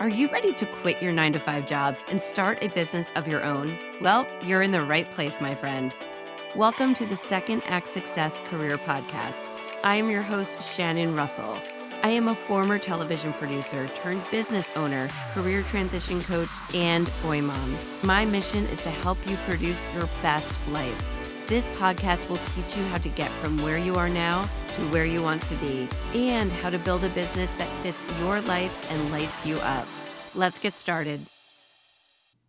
Are you ready to quit your nine to five job and start a business of your own? Well, you're in the right place, my friend. Welcome to the Second Act Success Career Podcast. I am your host, Shannon Russell. I am a former television producer turned business owner, career transition coach, and boy mom. My mission is to help you produce your best life. This podcast will teach you how to get from where you are now to where you want to be and how to build a business that fits your life and lights you up. Let's get started.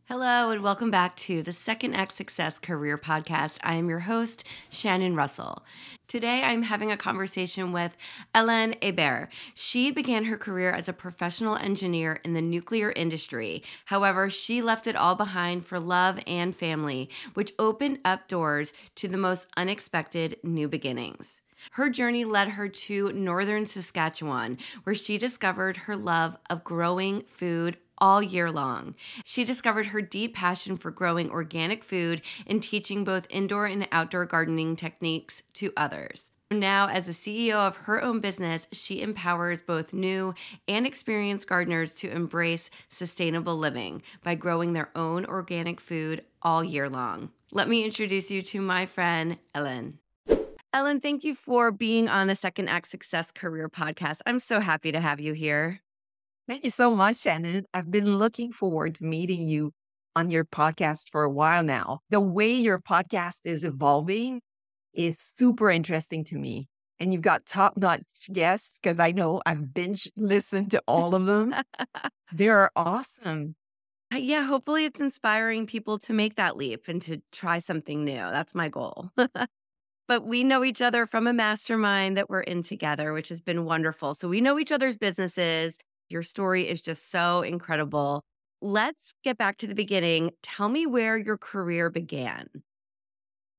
Hello, and welcome back to the Second Act Success Career Podcast. I am your host, Shannon Russell. Today, I'm having a conversation with Hélène Hébert. She began her career as a professional engineer in the nuclear industry. However, she left it all behind for love and family, which opened up doors to the most unexpected new beginnings. Her journey led her to northern Saskatchewan, where she discovered her love of growing food all year long. She discovered her deep passion for growing organic food and teaching both indoor and outdoor gardening techniques to others. Now, as the CEO of her own business, she empowers both new and experienced gardeners to embrace sustainable living by growing their own organic food all year long. Let me introduce you to my friend, Hélène. Hélène, thank you for being on the Second Act Success Career podcast. I'm so happy to have you here. Thank you so much, Shannon. I've been looking forward to meeting you on your podcast for a while now. The way your podcast is evolving is super interesting to me. And you've got top notch guests because I know I've binge listened to all of them. they are awesome. Uh, yeah, hopefully it's inspiring people to make that leap and to try something new. That's my goal. but we know each other from a mastermind that we're in together, which has been wonderful. So we know each other's businesses. Your story is just so incredible. Let's get back to the beginning. Tell me where your career began.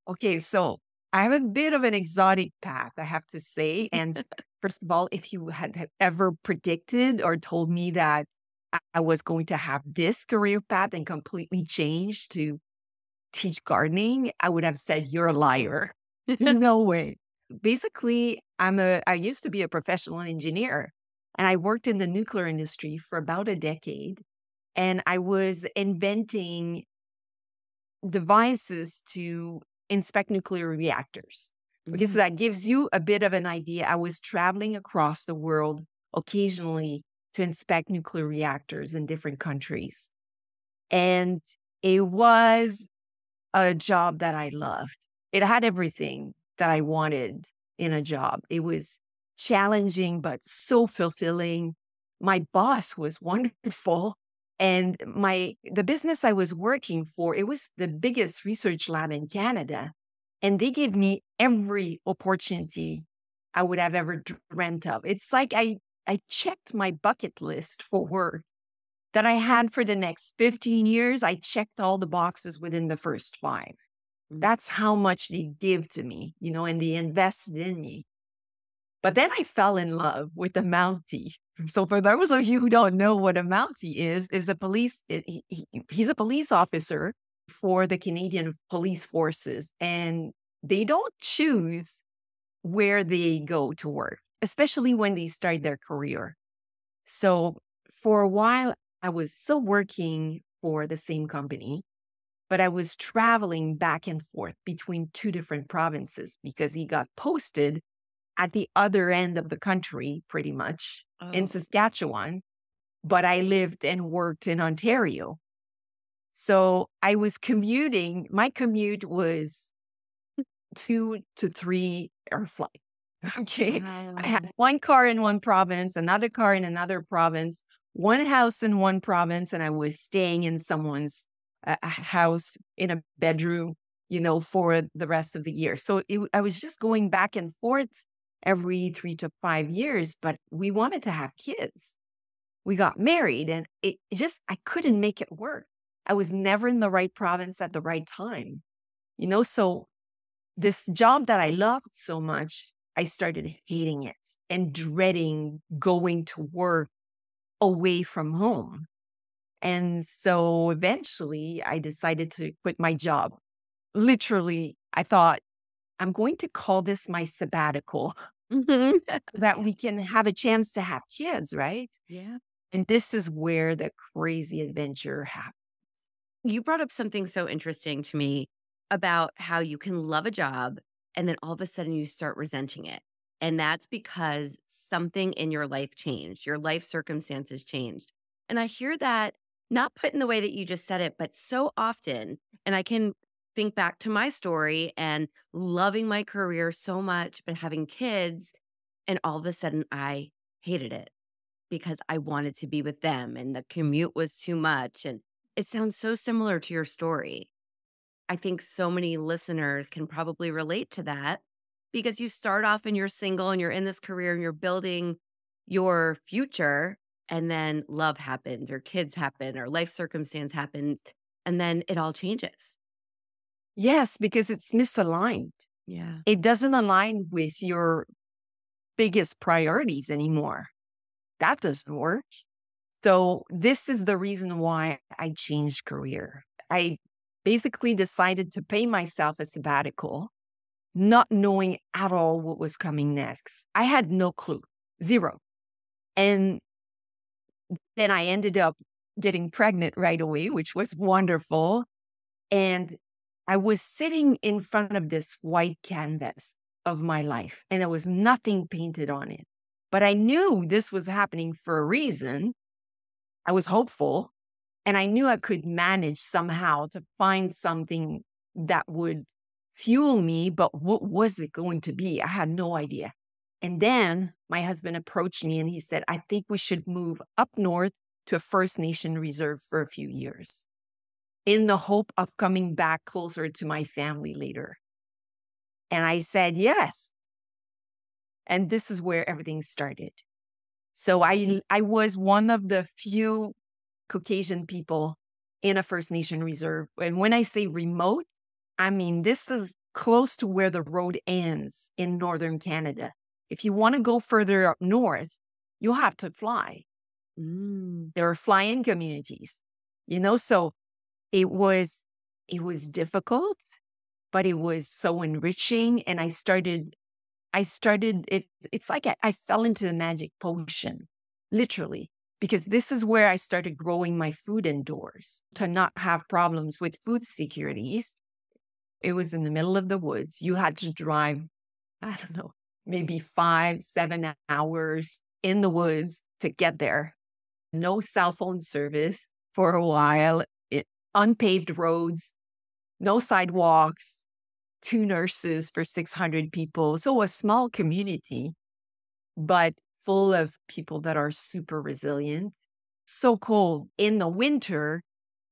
Okay, so I have a bit of an exotic path, I have to say. And first of all, if you had, had ever predicted or told me that I was going to have this career path and completely change to teach gardening, I would have said, You're a liar. There's no way. Basically, I'm a I used to be a professional engineer and I worked in the nuclear industry for about a decade and I was inventing devices to inspect nuclear reactors. Because mm-hmm. that gives you a bit of an idea. I was traveling across the world occasionally to inspect nuclear reactors in different countries. And it was a job that I loved it had everything that I wanted in a job. It was challenging, but so fulfilling. My boss was wonderful. And my the business I was working for, it was the biggest research lab in Canada. And they gave me every opportunity I would have ever dreamt of. It's like I I checked my bucket list for work that I had for the next 15 years. I checked all the boxes within the first five. That's how much they give to me, you know, and they invested in me. But then I fell in love with the Mountie. So for those of you who don't know what a Mountie is, is a police, he, he, he's a police officer for the Canadian police forces. And they don't choose where they go to work, especially when they start their career. So for a while, I was still working for the same company but I was traveling back and forth between two different provinces because he got posted at the other end of the country, pretty much oh. in Saskatchewan. But I lived and worked in Ontario. So I was commuting. My commute was two to three air flights. Okay. I had one car in one province, another car in another province, one house in one province, and I was staying in someone's a house in a bedroom, you know, for the rest of the year. So it, I was just going back and forth every three to five years, but we wanted to have kids. We got married and it, it just, I couldn't make it work. I was never in the right province at the right time, you know? So this job that I loved so much, I started hating it and dreading going to work away from home. And so eventually I decided to quit my job. Literally, I thought, I'm going to call this my sabbatical mm-hmm. that we can have a chance to have kids, right? Yeah. And this is where the crazy adventure happened. You brought up something so interesting to me about how you can love a job and then all of a sudden you start resenting it. And that's because something in your life changed, your life circumstances changed. And I hear that not put in the way that you just said it, but so often. And I can think back to my story and loving my career so much, but having kids. And all of a sudden I hated it because I wanted to be with them and the commute was too much. And it sounds so similar to your story. I think so many listeners can probably relate to that because you start off and you're single and you're in this career and you're building your future and then love happens or kids happen or life circumstance happens and then it all changes. Yes, because it's misaligned. Yeah. It doesn't align with your biggest priorities anymore. That doesn't work. So, this is the reason why I changed career. I basically decided to pay myself a sabbatical not knowing at all what was coming next. I had no clue, zero. And then I ended up getting pregnant right away, which was wonderful. And I was sitting in front of this white canvas of my life, and there was nothing painted on it. But I knew this was happening for a reason. I was hopeful, and I knew I could manage somehow to find something that would fuel me, but what was it going to be? I had no idea. And then my husband approached me and he said, I think we should move up north to a First Nation reserve for a few years in the hope of coming back closer to my family later. And I said, yes. And this is where everything started. So I, I was one of the few Caucasian people in a First Nation reserve. And when I say remote, I mean, this is close to where the road ends in Northern Canada. If you want to go further up north, you have to fly. Mm. There are flying communities, you know, so it was, it was difficult, but it was so enriching. And I started, I started it. It's like I, I fell into the magic potion, literally because this is where I started growing my food indoors to not have problems with food securities it was in the middle of the woods. You had to drive, I don't know, maybe five, seven hours in the woods to get there. No cell phone service for a while, it, unpaved roads, no sidewalks, two nurses for 600 people. So a small community, but full of people that are super resilient. So cold in the winter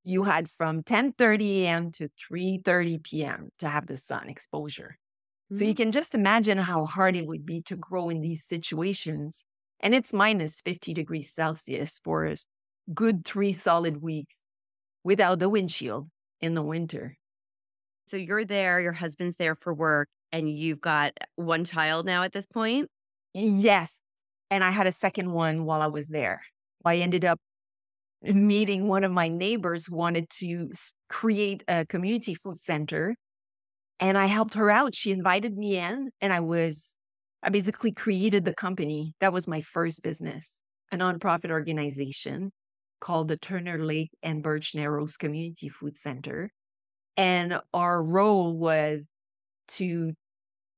you had from 10:30 a.m. to 3:30 p.m. to have the sun exposure. So you mm-hmm. can just imagine how hard it would be to grow in these situations. And it's minus 50 degrees Celsius for a good three solid weeks without the windshield in the winter. So you're there, your husband's there for work, and you've got one child now at this point? Yes. And I had a second one while I was there. I ended up meeting one of my neighbors who wanted to create a community food center. And I helped her out. She invited me in, and I was, I basically created the company. That was my first business, a nonprofit organization called the Turnor Lake and Birch Narrows Community Food Center. And our role was to,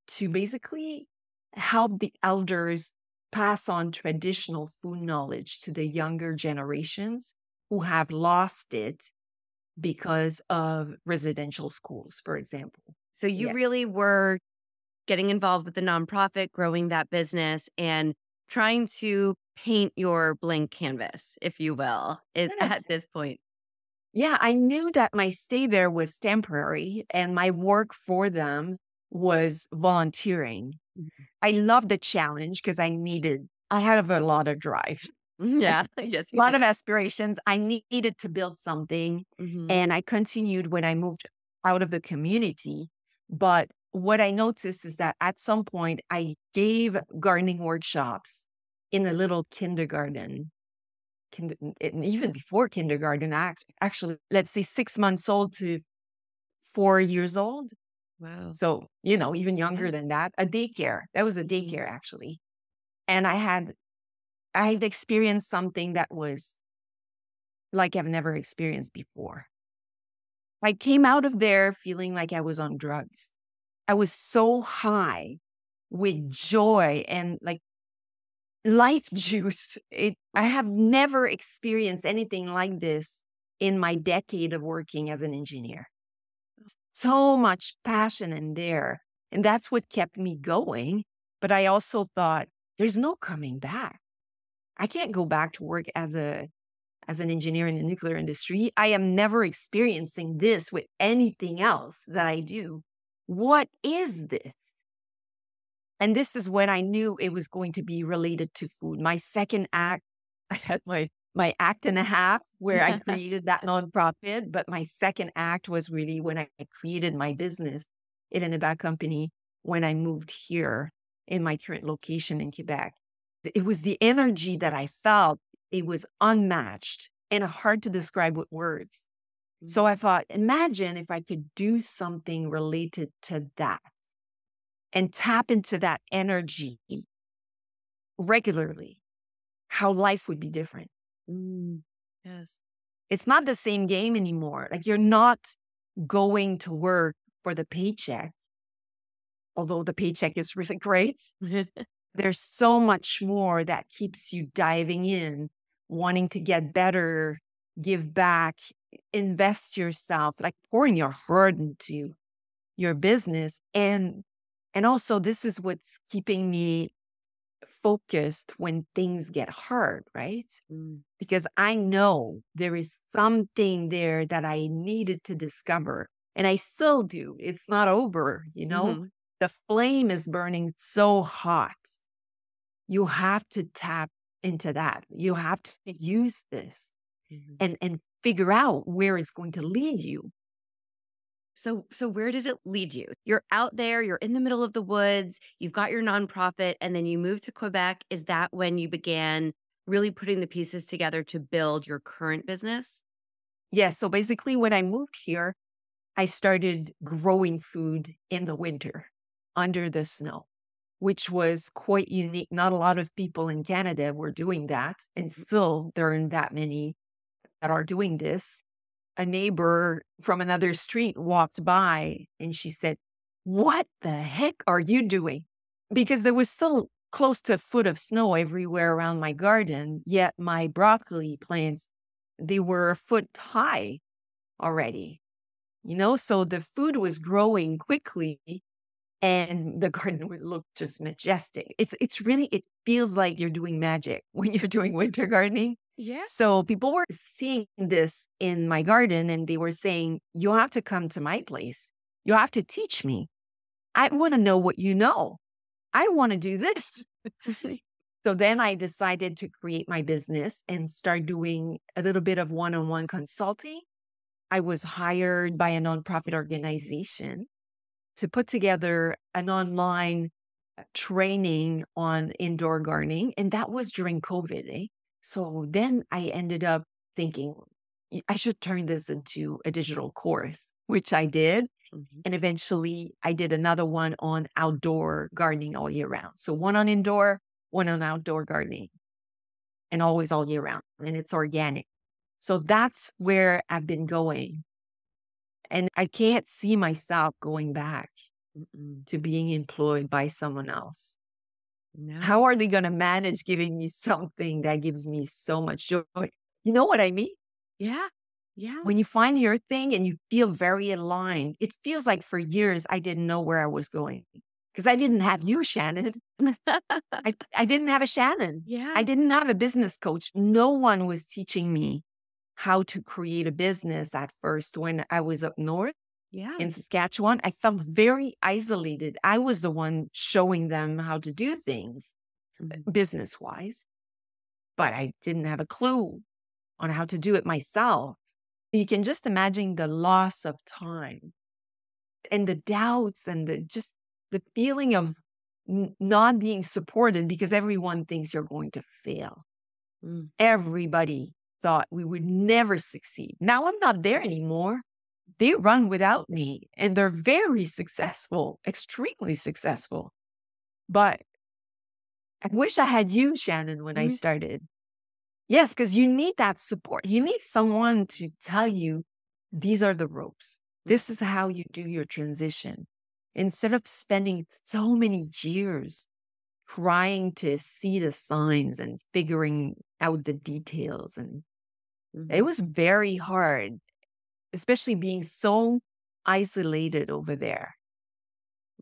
to basically help the elders pass on traditional food knowledge to the younger generations who have lost it because of residential schools, for example. So you yeah. really were getting involved with the nonprofit, growing that business, and trying to paint your blank canvas, if you will, yes. at this point. Yeah, I knew that my stay there was temporary and my work for them was volunteering. Mm-hmm. I loved the challenge because I needed, I had a lot of drive. Mm-hmm. Yeah. yes. A lot of aspirations. I needed to build something. Mm-hmm. And I continued when I moved out of the community. But what I noticed is that at some point I gave gardening workshops in a little kindergarten. Kind- even before kindergarten, actually, let's say six months old to four years old. Wow. So, you know, even younger than that, a daycare. That was a daycare mm-hmm. actually. And I had I had experienced something that was like I've never experienced before. I came out of there feeling like I was on drugs. I was so high with joy and like life juice. It, I have never experienced anything like this in my decade of working as an engineer. So much passion in there. And that's what kept me going. But I also thought, there's no coming back. I can't go back to work as a as an engineer in the nuclear industry. I am never experiencing this with anything else that I do. What is this? And this is when I knew it was going to be related to food. My second act, I had my my act and a half where I created that nonprofit, but my second act was really when I created my business in a bad company when I moved here in my current location in Quebec. It was the energy that I felt. It was unmatched and hard to describe with words. So Mm. I thought, imagine if I could do something related to that and tap into that energy regularly, how life would be different. Mm. Yes. It's not the same game anymore. Like you're not going to work for the paycheck, although the paycheck is really great. There's so much more that keeps you diving in, wanting to get better, give back, invest yourself, like pouring your heart into your business. And and also this is what's keeping me focused when things get hard, right? Mm. Because I know there is something there that I needed to discover. And I still do. It's not over, you know? Mhm. The flame is burning so hot. You have to tap into that. You have to use this Mhm. and and figure out where it's going to lead you. So, so where did it lead you? You're out there, you're in the middle of the woods, you've got your nonprofit, and then you moved to Quebec. Is that when you began really putting the pieces together to build your current business? Yes. So basically, when I moved here, I started growing food in the winter under the snow, which was quite unique. Not a lot of people in Canada were doing that. And mm-hmm. still, there aren't that many that are doing this. A neighbor from another street walked by and she said, What the heck are you doing? Because there was still close to a foot of snow everywhere around my garden, yet my broccoli plants, they were a foot high already. You know, so the food was growing quickly and the garden would look just majestic. It's it's really it feels like you're doing magic when you're doing winter gardening. Yeah. So people were seeing this in my garden and they were saying, You have to come to my place. You have to teach me. I want to know what you know. I want to do this. So then I decided to create my business and start doing a little bit of one on one consulting. I was hired by a nonprofit organization to put together an online uh, training on indoor gardening. And that was during COVID. Eh? So then I ended up thinking, I should turn this into a digital course, which I did. Mhm. And eventually I did another one on outdoor gardening all year round. So one on indoor, one on outdoor gardening, and always all year round. And it's organic. So that's where I've been going. And I can't see myself going back Mm-mm. to being employed by someone else. No. How are they going to manage giving me something that gives me so much joy? You know what I mean? Yeah. Yeah. When you find your thing and you feel very aligned, it feels like for years I didn't know where I was going because I didn't have you, Shannon. I, I didn't have a Shannon. yeah. I didn't have a business coach. No one was teaching me how to create a business at first when I was up north yeah. in Saskatchewan. I felt very isolated. I was the one showing them how to do things Mhm. business wise, but I didn't have a clue on how to do it myself. You can just imagine the loss of time and the doubts and the just the feeling of n- not being supported because everyone thinks you're going to fail. Mm. Everybody thought we would never succeed. Now I'm not there anymore. They run without me and they're very successful, extremely successful. But I wish I had you, Shannon, when Mhm. I started. Yes, because you need that support. You need someone to tell you these are the ropes. This is how you do your transition. Instead of spending so many years trying to see the signs and figuring out the details. And it Mhm. was very hard, especially being so isolated over there.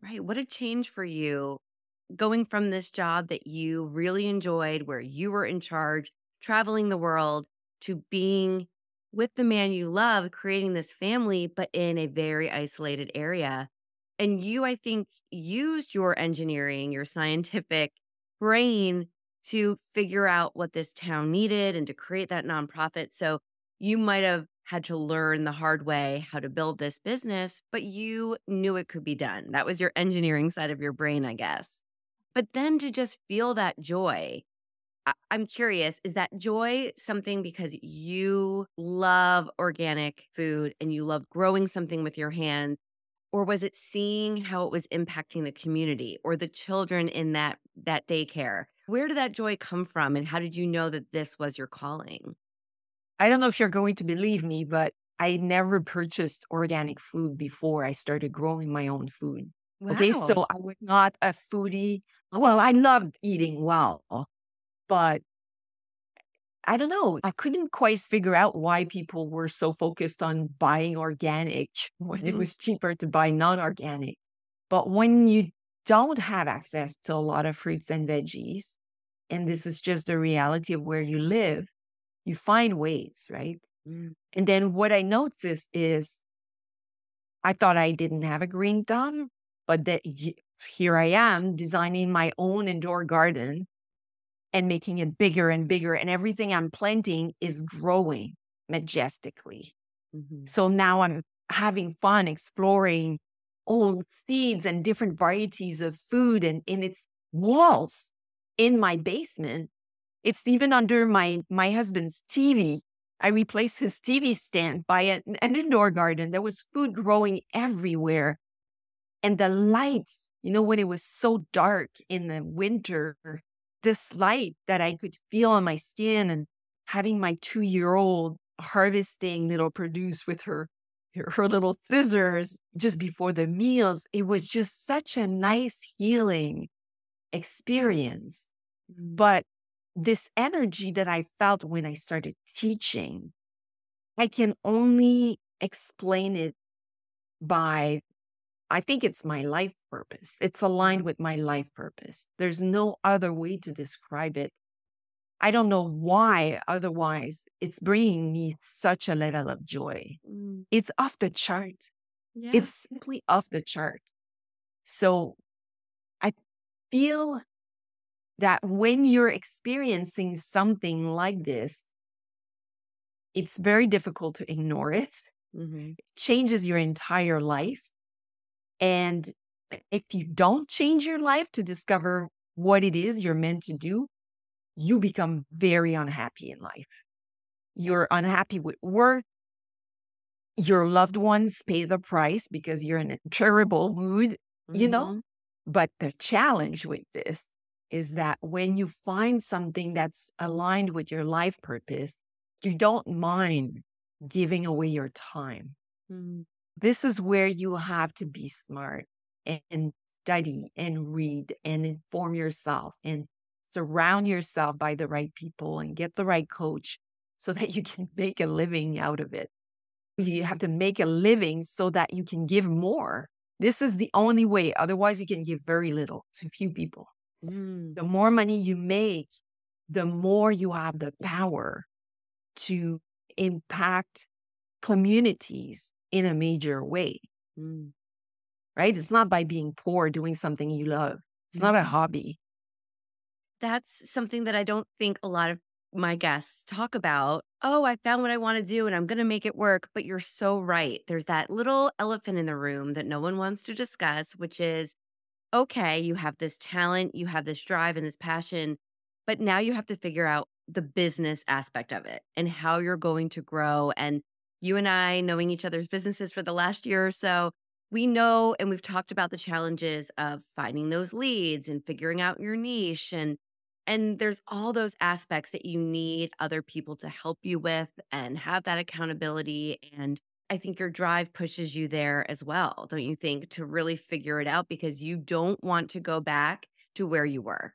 Right. What a change for you going from this job that you really enjoyed, where you were in charge, traveling the world, to being with the man you love, creating this family, but in a very isolated area. And you, I think, used your engineering, your scientific brain to figure out what this town needed and to create that nonprofit. So you might have had to learn the hard way how to build this business, but you knew it could be done. That was your engineering side of your brain, I guess. But then to just feel that joy, I'm curious, is that joy something because you love organic food and you love growing something with your hands? Or was it seeing how it was impacting the community or the children in that that daycare? Where did that joy come from and how did you know that this was your calling? I don't know if you're going to believe me, but I never purchased organic food before I started growing my own food. Okay, so I was not a foodie. Well, I loved eating well, but I don't know. I couldn't quite figure out why people were so focused on buying organic when it Mhm. was cheaper to buy non organic. But when you don't have access to a lot of fruits and veggies, and this is just the reality of where you live, you find ways, right? Mm. And then what I noticed is I thought I didn't have a green thumb, but that here I am designing my own indoor garden and making it bigger and bigger. And everything I'm planting is growing majestically. Mhm. So now I'm having fun exploring old seeds and different varieties of food and in its walls in my basement. It's even under my my husband's TV. I replaced his TV stand by an, an indoor garden. There was food growing everywhere. And the lights, you know, when it was so dark in the winter, this light that I could feel on my skin and having my two year old harvesting little produce with her, her little scissors just before the meals, it was just such a nice healing experience. Mm. But this energy that I felt when I started teaching, I can only explain it by, I think it's my life purpose. It's aligned with my life purpose. There's no other way to describe it. I don't know why, otherwise, it's bringing me such a level of joy. Mm. It's off the chart. Yeah. It's simply off the chart. So I feel that when you're experiencing something like this, it's very difficult to ignore it. Mhm. It changes your entire life. And if you don't change your life to discover what it is you're meant to do, you become very unhappy in life. You're unhappy with work. Your loved ones pay the price because you're in a terrible mood, you know? Mhm. But the challenge with this is that when you find something that's aligned with your life purpose, you don't mind giving away your time. Mm. This is where you have to be smart and, and study and read and inform yourself and surround yourself by the right people and get the right coach so that you can make a living out of it. You have to make a living so that you can give more. This is the only way. Otherwise, you can give very little to few people. Mm. The more money you make, the more you have the power to impact communities in a major way, Mm. right? It's not by being poor doing something you love. It's not a hobby. That's something that I don't think a lot of my guests talk about. Oh, I found what I want to do and I'm going to make it work. But you're so right. There's that little elephant in the room that no one wants to discuss, which is okay, you have this talent, you have this drive and this passion, but now you have to figure out the business aspect of it and how you're going to grow. And you and I, knowing each other's businesses for the last year or so, we know and we've talked about the challenges of finding those leads and figuring out your niche and And there's all those aspects that you need other people to help you with and have that accountability. And I think your drive pushes you there as well, don't you think, to really figure it out because you don't want to go back to where you were.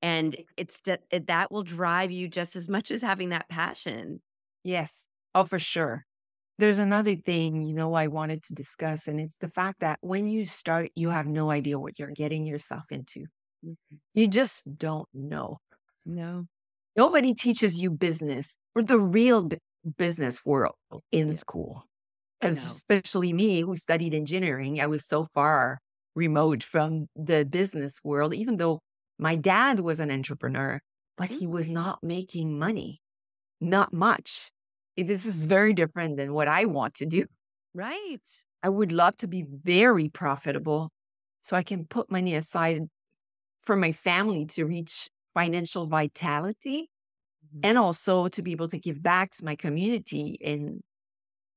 And it's that will drive you just as much as having that passion. Yes. Oh, for sure. There's another thing, you know, I wanted to discuss, and it's the fact that when you start, you have no idea what you're getting yourself into. Mm-hmm. You just don't know. No. Nobody teaches you business or the real business world in yeah. school. Especially me, who studied engineering, I was so far remote from the business world, even though my dad was an entrepreneur, but he was not making money, not much. This is very different than what I want to do. Right. I would love to be very profitable so I can put money aside for my family to reach financial vitality mm-hmm. and also to be able to give back to my community and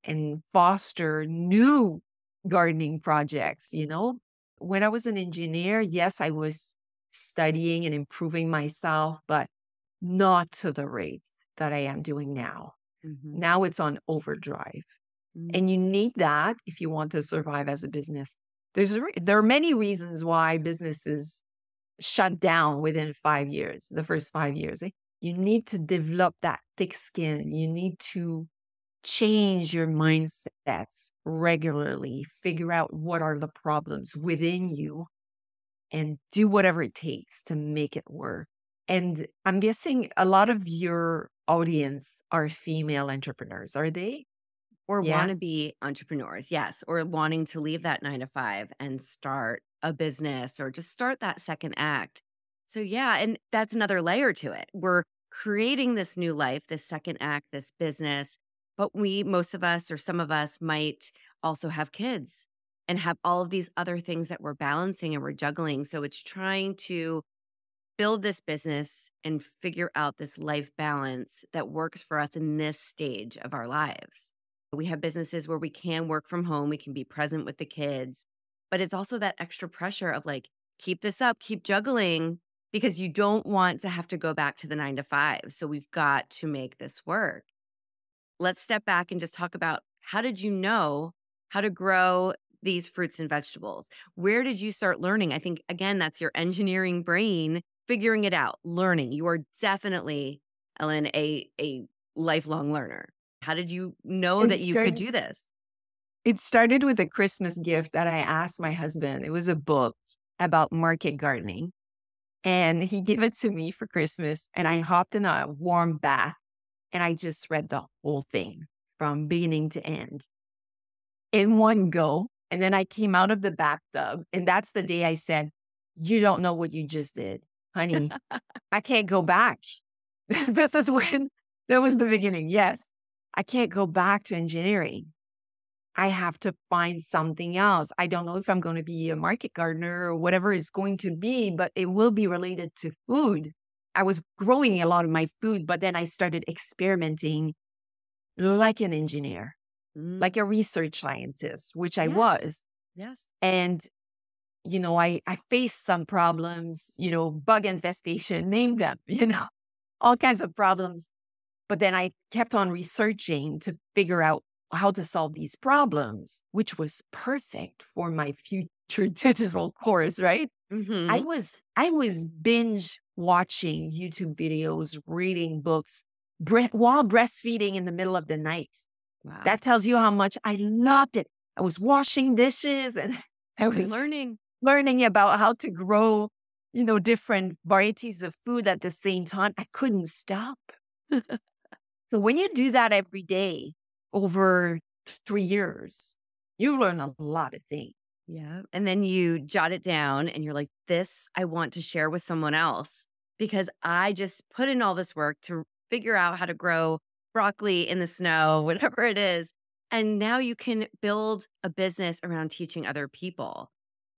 and foster new gardening projects you know when i was an engineer yes i was studying and improving myself but not to the rate that i am doing now mm-hmm. now it's on overdrive mm-hmm. and you need that if you want to survive as a business there's there are many reasons why businesses shut down within five years, the first five years. Eh, you need to develop that thick skin. You need to change your mindsets regularly, figure out what are the problems within you, and do whatever it takes to make it work. And I'm guessing a lot of your audience are female entrepreneurs, are they? Or yeah. want to be entrepreneurs, yes, or wanting to leave that nine to five and start a business or just start that second act. So, yeah, and that's another layer to it. We're creating this new life, this second act, this business. But we, most of us, or some of us, might also have kids and have all of these other things that we're balancing and we're juggling. So, it's trying to build this business and figure out this life balance that works for us in this stage of our lives. We have businesses where we can work from home, we can be present with the kids, but it's also that extra pressure of like, keep this up, keep juggling because you don't want to have to go back to the nine to five. So we've got to make this work. Let's step back and just talk about how did you know how to grow these fruits and vegetables? Where did you start learning? I think, again, that's your engineering brain figuring it out, learning. You are definitely, Hélène, a, a lifelong learner. How did you know it that you started, could do this? It started with a Christmas gift that I asked my husband. It was a book about market gardening. And he gave it to me for Christmas. And I hopped in a warm bath and I just read the whole thing from beginning to end in one go. And then I came out of the bathtub. And that's the day I said, You don't know what you just did, honey. I can't go back. this is when that was the beginning. Yes, I can't go back to engineering. I have to find something else. I don't know if I'm going to be a market gardener or whatever it's going to be, but it will be related to food. I was growing a lot of my food, but then I started experimenting like an engineer, mm. like a research scientist, which I was. Yes. And, you know, I, I faced some problems, you know, bug infestation, name them, you know, all kinds of problems. But then I kept on researching to figure out how to solve these problems, which was perfect for my future digital course, right? Mm-hmm. I was I was binge watching YouTube videos, reading books bre- while breastfeeding in the middle of the night. Wow. That tells you how much I loved it. I was washing dishes and I was learning learning about how to grow, you know, different varieties of food at the same time. I couldn't stop. so when you do that every day, over three years, you learn a lot of things. Yeah. And then you jot it down and you're like, this I want to share with someone else because I just put in all this work to figure out how to grow broccoli in the snow, whatever it is. And now you can build a business around teaching other people.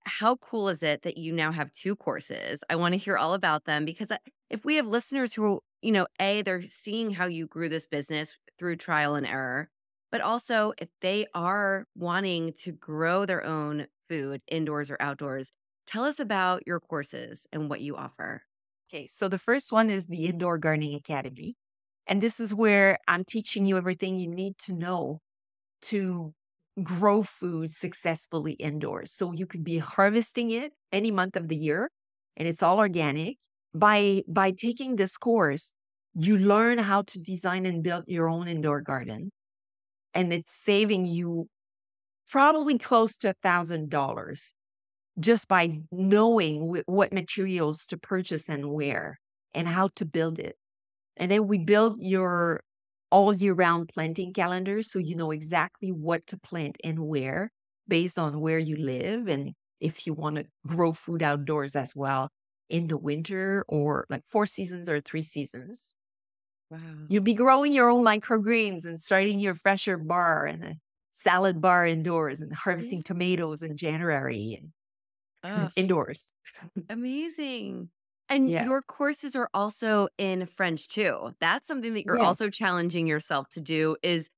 How cool is it that you now have two courses? I want to hear all about them because if we have listeners who, you know, A, they're seeing how you grew this business through trial and error, but also, if they are wanting to grow their own food indoors or outdoors, tell us about your courses and what you offer. Okay, so the first one is the Indoor Gardening Academy. And this is where I'm teaching you everything you need to know to grow food successfully indoors. So you could be harvesting it any month of the year and it's all organic. By by taking this course, you learn how to design and build your own indoor garden. And it's saving you probably close to a thousand dollars just by knowing w- what materials to purchase and where and how to build it. And then we build your all year round planting calendar so you know exactly what to plant and where based on where you live and if you want to grow food outdoors as well in the winter or like four seasons or three seasons. Wow. You'll be growing your own microgreens and starting your fresher bar and a salad bar indoors and harvesting mm. tomatoes in January and Oh, indoors. amazing. And Yeah. your courses are also in French too. That's something that you're also challenging yourself to do is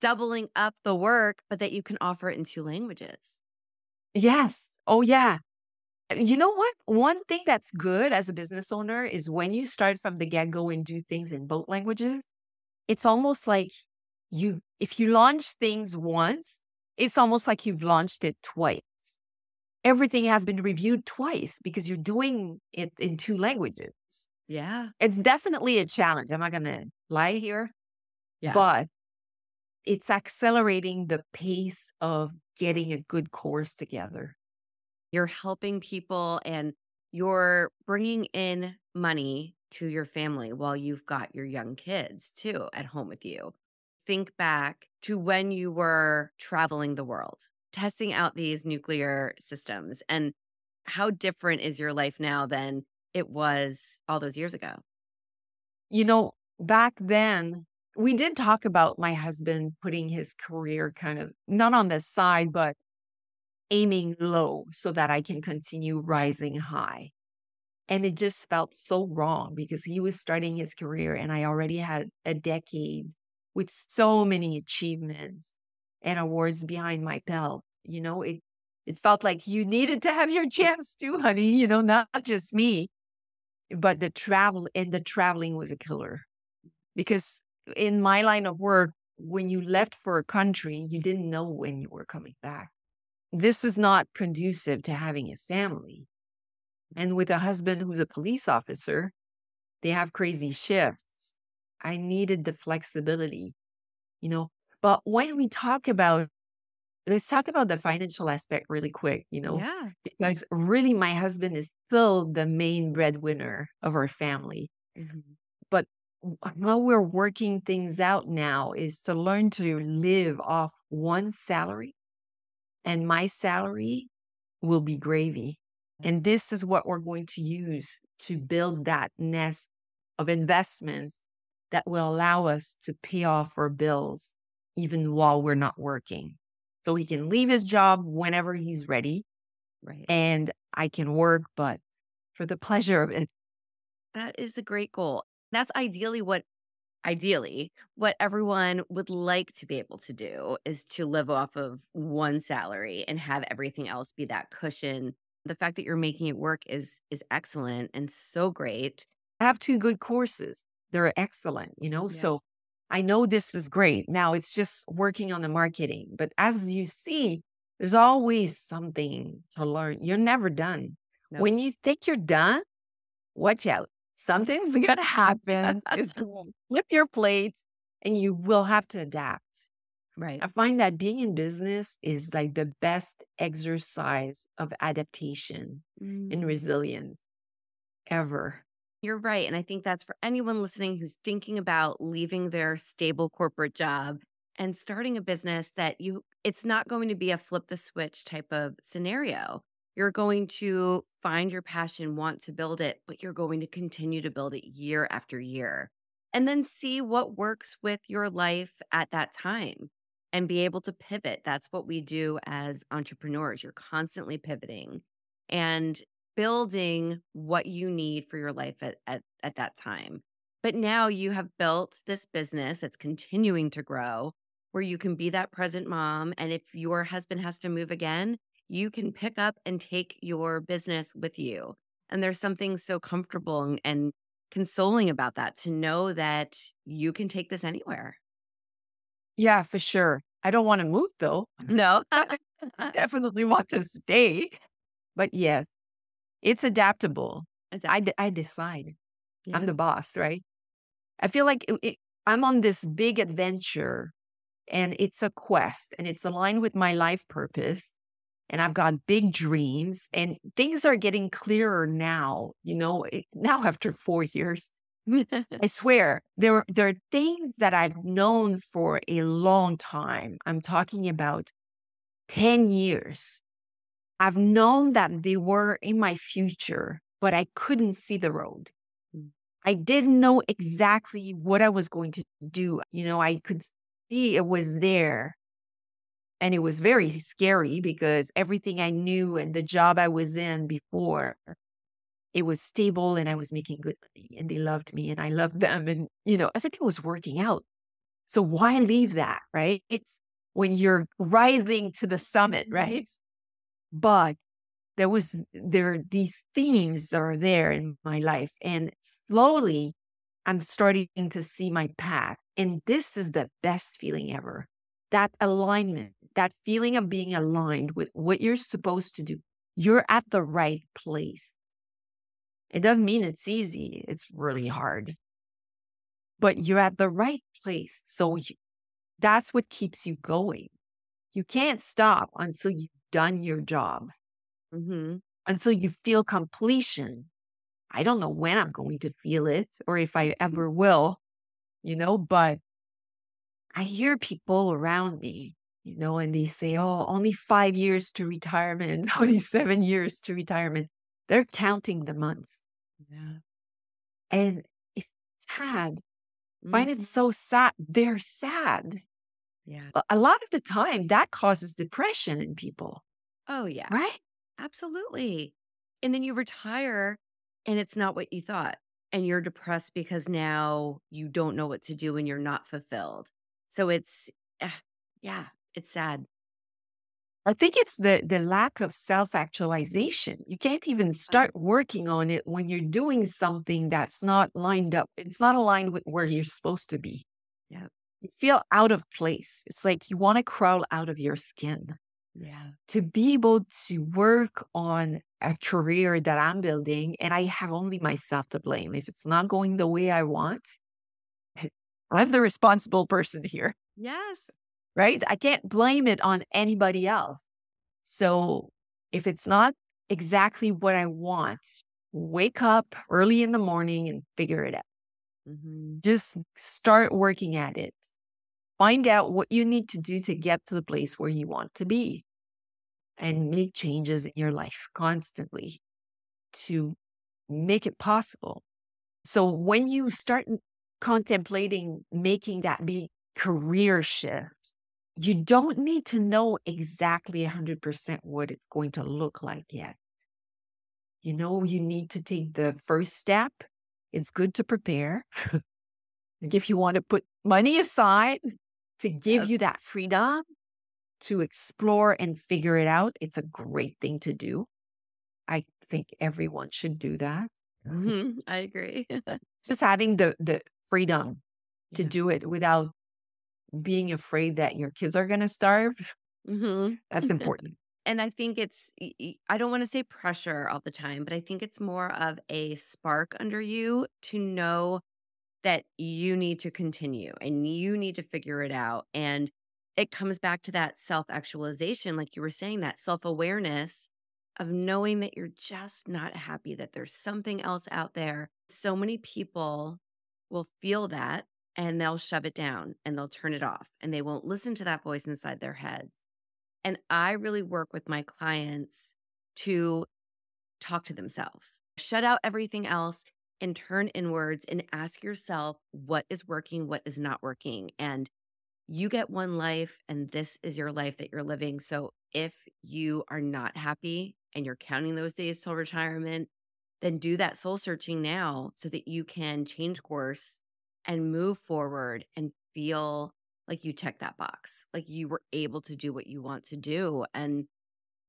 doubling up the work, but that you can offer it in two languages. Yes. Oh, yeah. You know what? One thing that's good as a business owner is when you start from the get go and do things in both languages, it's almost like you, if you launch things once, it's almost like you've launched it twice. Everything has been reviewed twice because you're doing it in two languages. Yeah. It's definitely a challenge. I'm not going to lie here, Yeah. but it's accelerating the pace of getting a good course together. You're helping people and you're bringing in money to your family while you've got your young kids too at home with you. Think back to when you were traveling the world, testing out these nuclear systems, and how different is your life now than it was all those years ago? You know, back then, we did talk about my husband putting his career kind of not on the side, but aiming low so that I can continue rising high. And it just felt so wrong because he was starting his career and I already had a decade with so many achievements and awards behind my belt. You know, it it felt like you needed to have your chance too, honey, you know, not just me. But the travel and the traveling was a killer because in my line of work, when you left for a country, you didn't know when you were coming back. This is not conducive to having a family. And with a husband who's a police officer, they have crazy shifts. I needed the flexibility, you know. But when we talk about, let's talk about the financial aspect really quick, you know, Yeah. because really my husband is still the main breadwinner of our family. Mhm. But how we're working things out now is to learn to live off one salary, and my salary will be gravy. And this is what we're going to use to build that nest of investments that will allow us to pay off our bills even while we're not working. So he can leave his job whenever he's ready Right. and I can work, but for the pleasure of it. That is a great goal. That's ideally what ideally what everyone would like to be able to do is to live off of one salary and have everything else be that cushion. The fact that you're making it work is is excellent and so great. I have two good courses. They're excellent, you know? Yeah. So I know this is great. Now it's just working on the marketing. But as you see, there's always something to learn. You're never done. No. When you think you're done, watch out. Something's going to happen. It's going to flip your plate and you will have to adapt. Right. I find that being in business is like the best exercise of adaptation and Mm. resilience ever. You're right. And I think that's for anyone listening who's thinking about leaving their stable corporate job and starting a business that you, it's not going to be a flip the switch type of scenario. You're going to find your passion, want to build it, but you're going to continue to build it year after year and then see what works with your life at that time and be able to pivot. That's what we do as entrepreneurs. You're constantly pivoting and building what you need for your life at, at, at that time. But now you have built this business that's continuing to grow where you can be that present mom. And if your husband has to move again, you can pick up and take your business with you And there's something so comfortable and, and consoling about that to know that you can take this anywhere. Yeah, for sure. I don't want to move though. No. I definitely want to stay. But yes, it's adaptable. I, d- I decide. Yeah. I'm the boss, right? I feel like it, it, I'm on this big adventure and it's a quest and it's aligned with my life purpose. And I've got big dreams and things are getting clearer now, you know, now after four years. I swear there, there are things that I've known for a long time. I'm talking about 10 years. I've known that they were in my future, but I couldn't see the road. Mm. I didn't know exactly what I was going to do. You know, I could see it was there. And it was very scary because everything I knew and the job I was in before, it was stable and I was making good money and they loved me and I loved them. And, you know, I think it was working out. So why leave that, right? It's when you're rising to the summit, right? But there was there are these themes that are there in my life. And slowly I'm starting to see my path. And this is the best feeling ever. That alignment, that feeling of being aligned with what you're supposed to do. You're at the right place. It doesn't mean it's easy. It's really hard. But you're at the right place. So you, that's what keeps you going. You can't stop until you've done your job, hmm until you feel completion. I don't know when I'm going to feel it or if I ever will, you know, but I hear people around me, you know, and they say, oh, only five years to retirement, only seven years to retirement. They're counting the months. Yeah. And it's sad. Find it mm-hmm. so sad. They're sad. Yeah. A lot of the time, that causes depression in people, Oh, yeah. right? Absolutely. And then you retire and it's not what you thought. And you're depressed because now you don't know what to do and you're not fulfilled. So it's, eh, yeah, it's sad. I think it's the the lack of self actualization. You can't even start working on it when you're doing something that's not lined up. It's not aligned with where you're supposed to be. Yeah. You feel out of place. It's like you want to crawl out of your skin. Yeah. To be able to work on a career that I'm building, and I have only myself to blame. If it's not going the way I want, I'm the responsible person here Yes. right? I can't blame it on anybody else. So if it's not exactly what I want, wake up early in the morning and figure it out. hmm Just start working at it. Find out what you need to do to get to the place where you want to be and make changes in your life constantly to make it possible. So when you start contemplating making that big career shift, you don't need to know exactly 100% what it's going to look like yet. You know, you need to take the first step. It's good to prepare. if you want to put money aside to give you that freedom to explore and figure it out, it's a great thing to do. I think everyone should do that. hmm I agree. Just having the the freedom to Yeah. do it without being afraid that your kids are going to starve. hmm That's important. And I think it's, I don't want to say pressure all the time, but I think it's more of a spark under you to know that you need to continue and you need to figure it out. And it comes back to that self actualization, like you were saying, that self awareness of knowing that you're just not happy, that there's something else out there. So many people will feel that and they'll shove it down and they'll turn it off and they won't listen to that voice inside their heads. And I really work with my clients to talk to themselves, shut out everything else and turn inwards and ask yourself what is working, what is not working. And you get one life, and this is your life that you're living. So if you are not happy and you're counting those days till retirement, then do that soul searching now so that you can change course and move forward and feel like you check that box, like you were able to do what you want to do. And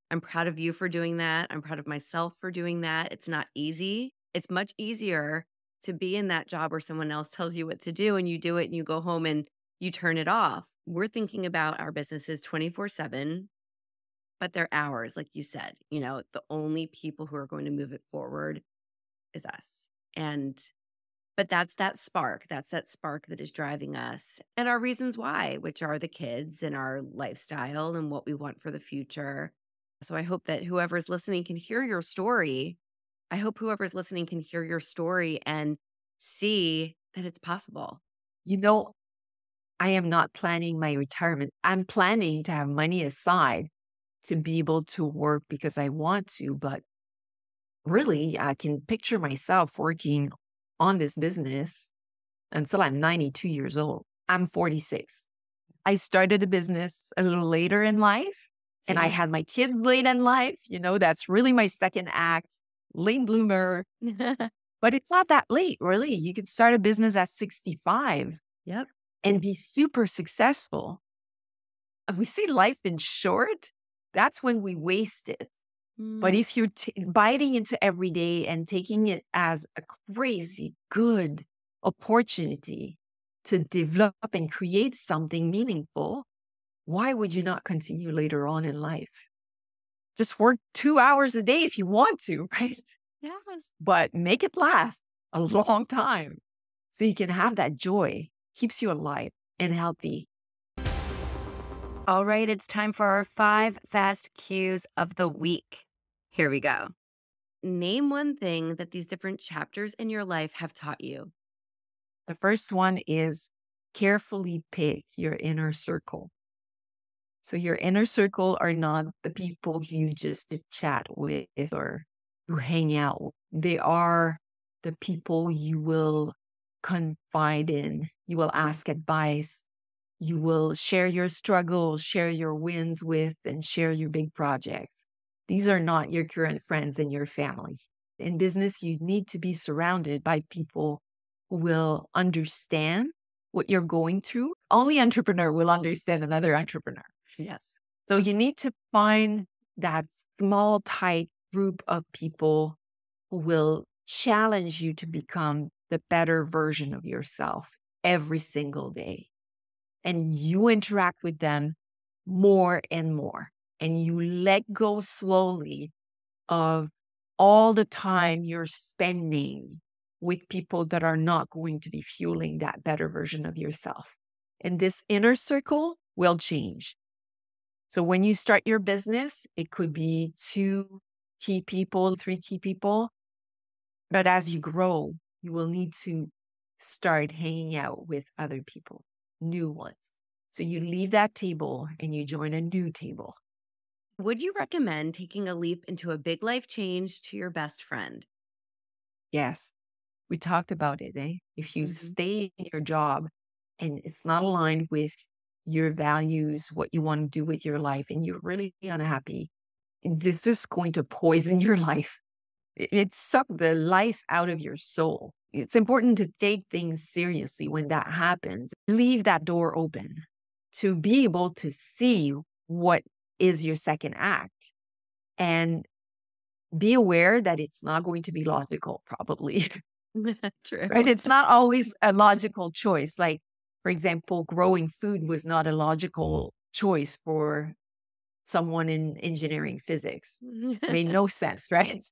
I'm proud of you for doing that. I'm proud of myself for doing that. It's not easy. It's much easier to be in that job where someone else tells you what to do and you do it and you go home and you turn it off. We're thinking about our businesses 24 7, but they're ours, like you said. You know, the only people who are going to move it forward is us. And, but that's that spark. That's that spark that is driving us and our reasons why, which are the kids and our lifestyle and what we want for the future. So I hope that whoever's listening can hear your story. I hope whoever's listening can hear your story and see that it's possible. You know, I am not planning my retirement. I'm planning to have money aside to be able to work because I want to, but really, I can picture myself working on this business until I'm 92 years old. I'm 46. I started the business a little later in life and I had my kids late in life. You know, that's really my second act, late bloomer. but it's not that late, really. You could start a business at 65. Yep. And be super successful. Uh, we say life is short, that's when we waste it. Mm. But if you're t- biting into every day and taking it as a crazy good opportunity to develop and create something meaningful, why would you not continue later on in life? Just work two hours a day if you want to, right? Yes. But make it last a long time so you can have that joy, keeps you alive and healthy. All right, it's time for our five fast cues of the week. Here we go. Name one thing that these different chapters in your life have taught you. The first one is carefully pick your inner circle. So your inner circle are not the people you just chat with or you hang out. With. They are the people you will confide in. You will ask advice. You will share your struggles, share your wins with, and share your big projects. These are not your current friends and your family. In business, you need to be surrounded by people who will understand what you're going through. Only entrepreneur will understand another entrepreneur. Yes. So you need to find that small, tight group of people who will challenge you to become the better version of yourself every single day. And you interact with them more and more. And you let go slowly of all the time you're spending with people that are not going to be fueling that better version of yourself. And this inner circle will change. So when you start your business, it could be two key people, three key people. But as you grow, you will need to start hanging out with other people, new ones. So you leave that table and you join a new table. Would you recommend taking a leap into a big life change to your best friend? Yes. We talked about it, eh? If you mm-hmm. stay in your job and it's not aligned with your values, what you want to do with your life, and you're really unhappy, and this is going to poison your life. It suck the life out of your soul. It's important to take things seriously when that happens. Leave that door open to be able to see what is your second act and be aware that it's not going to be logical, probably. True. Right? It's not always a logical choice. Like for example, growing food was not a logical choice for someone in engineering physics. It made no sense, right?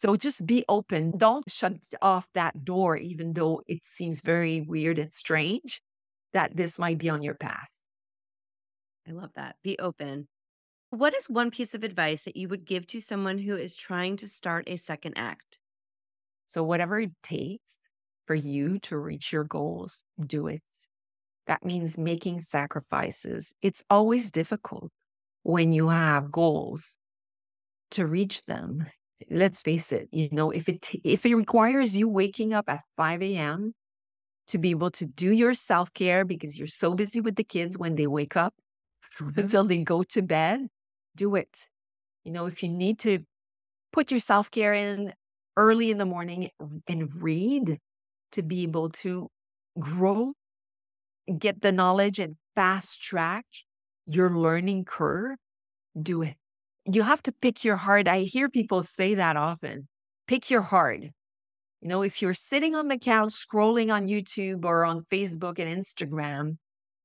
So just be open. Don't shut off that mm. door, even though it seems very weird and strange that this might be on your path. I love that. Be open. What is one piece of advice that you would give to someone who is trying to start a second act? So, whatever it takes for you to reach your goals, do it. That means making sacrifices. It's always difficult when you have goals to reach them. Let's face it, you know, if it if it requires you waking up at 5 a.m. to be able to do your self-care because you're so busy with the kids when they wake up mm-hmm. until they go to bed, do it. You know, if you need to put your self-care in early in the morning and read, to be able to grow, get the knowledge and fast track your learning curve, do it. You have to pick your heart. I hear people say that often. Pick your heart. You know, if you're sitting on the couch scrolling on YouTube or on Facebook and Instagram,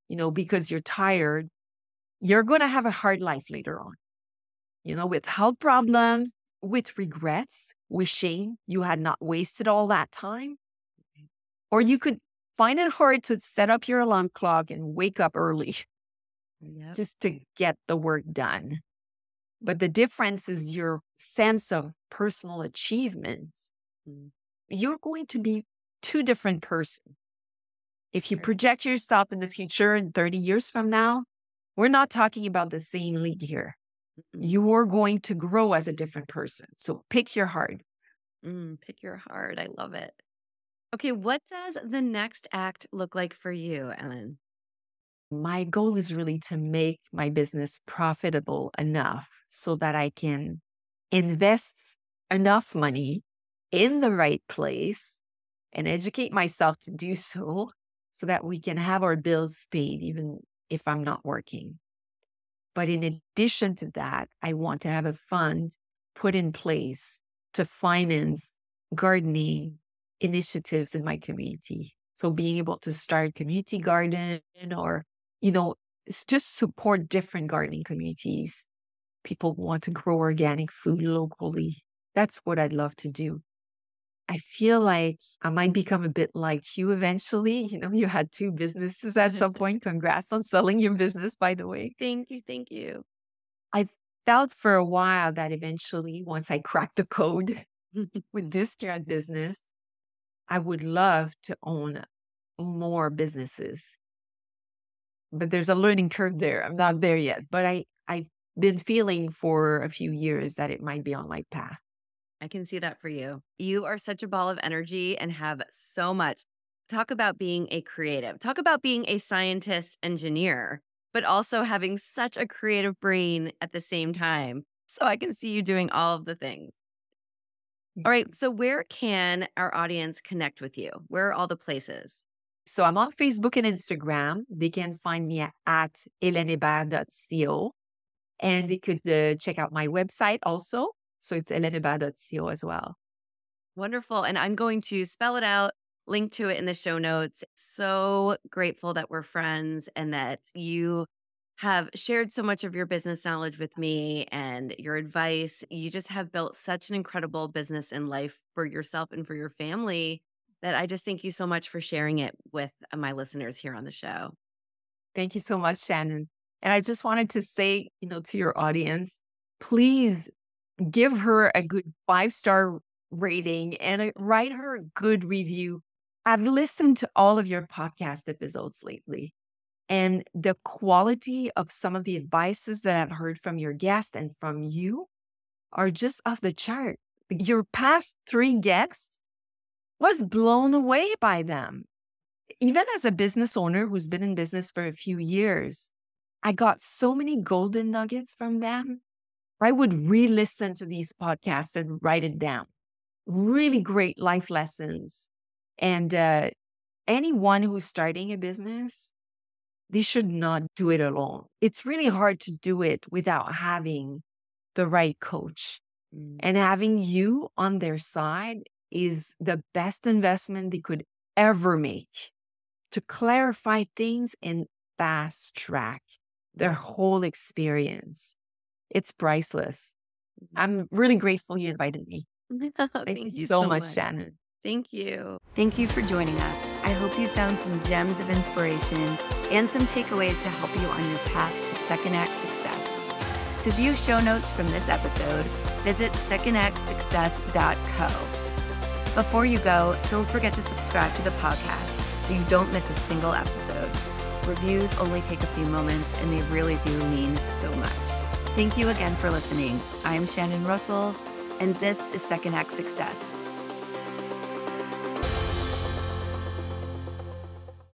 you know, because you're tired, you're going to have a hard life later on. You know, with health problems, with regrets, wishing you had not wasted all that time. Or you could find it hard to set up your alarm clock and wake up early yep. just to get the work done. But the difference is your sense of personal achievements. Mm. You're going to be two different person. If you project yourself in the future in 30 years from now, we're not talking about the same league here. You are going to grow as a different person. So pick your heart. Mm, pick your heart. I love it. Okay, what does the next act look like for you, Hélène? My goal is really to make my business profitable enough so that I can invest enough money in the right place and educate myself to do so so that we can have our bills paid even if I'm not working. But in addition to that, I want to have a fund put in place to finance gardening initiatives in my community. So being able to start community garden or, you know, it's just support different gardening communities. People want to grow organic food locally. That's what I'd love to do. I feel like I might become a bit like you eventually. You know, you had two businesses at some point. Congrats on selling your business, by the way. Thank you. Thank you. I felt for a while that eventually, once I cracked the code with this current business, I would love to own more businesses. But there's a learning curve there. I'm not there yet, but I, I've been feeling for a few years that it might be on my path. I can see that for you. You are such a ball of energy and have so much. Talk about being a creative. Talk about being a scientist engineer, but also having such a creative brain at the same time. So I can see you doing all of the things. Mm. All right. So, where can our audience connect with you? Where are all the places? So, I'm on Facebook and Instagram. They can find me at helenehebert.co. And they could uh, check out my website also, so it's helenehebert.co as well. Wonderful. And I'm going to spell it out, link to it in the show notes. So grateful that we're friends and that you have shared so much of your business knowledge with me and your advice. You just have built such an incredible business in life for yourself and for your family that I just thank you so much for sharing it with uh, my listeners here on the show. Thank you so much, Shannon. And I just wanted to say, you know, to your audience, please give her a good five star rating and uh, write her a good review. I've listened to all of your podcast episodes lately, and the quality of some of the advices that I've heard from your guest and from you are just off the chart. Your past three guests was blown away by them. Even as a business owner who's been in business for a few years, I got so many golden nuggets from them I would re listen to these podcasts and write it down. Really great life lessons. And uh, anyone who's starting a business, they should not do it alone. It's really hard to do it without having the right coach. Mm. And having you on their side is the best investment they could ever make to clarify things and fast track their whole experience. It's priceless. Mm-hmm. I'm really grateful you invited me. Thank, Thank you so, so much, much, Shannon. Thank you. Thank you for joining us. I hope you found some gems of inspiration and some takeaways to help you on your path to second act success. To view show notes from this episode, visit secondactsuccess.co. Before you go, don't forget to subscribe to the podcast so you don't miss a single episode. Reviews only take a few moments and they really do mean so much. Thank you again for listening. I'm Shannon Russell, and this is Second Act Success.